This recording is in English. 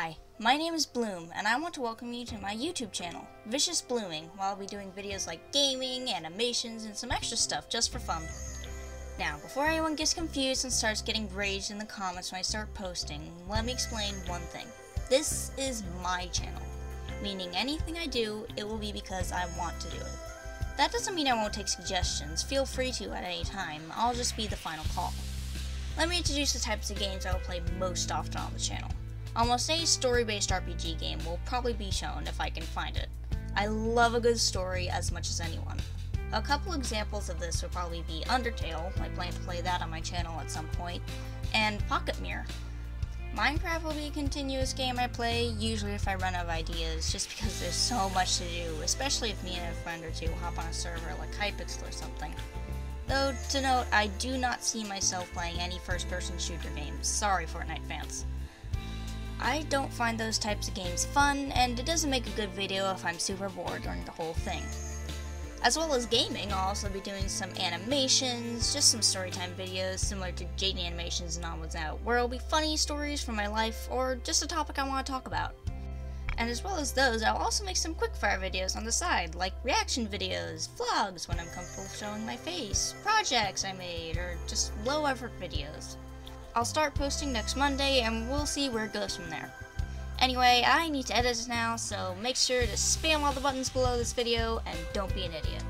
Hi, my name is Bloom, and I want to welcome you to my YouTube channel, Vicious Blooming, where I'll be doing videos like gaming, animations, and some extra stuff just for fun. Now, before anyone gets confused and starts getting raged in the comments when I start posting, let me explain one thing. This is my channel, meaning anything I do, it will be because I want to do it. That doesn't mean I won't take suggestions, feel free to at any time, I'll just be the final call. Let me introduce the types of games I will play most often on the channel. Almost any story-based RPG game will probably be shown if I can find it. I love a good story as much as anyone. A couple examples of this would probably be Undertale, I plan to play that on my channel at some point, and Pocket Mirror. Minecraft will be a continuous game I play, usually if I run out of ideas, just because there's so much to do, especially if me and a friend or two hop on a server like Hypixel or something. Though, to note, I do not see myself playing any first-person shooter games, sorry Fortnite fans. I don't find those types of games fun, and it doesn't make a good video if I'm super bored during the whole thing. As well as gaming, I'll also be doing some animations, just some storytime videos similar to Jaden Animations and Odd Ones Out, where it'll be funny stories from my life or just a topic I want to talk about. And as well as those, I'll also make some quickfire videos on the side, like reaction videos, vlogs when I'm comfortable showing my face, projects I made, or just low effort videos. I'll start posting next Monday and we'll see where it goes from there. Anyway, I need to edit it now, so make sure to spam all the buttons below this video and don't be an idiot.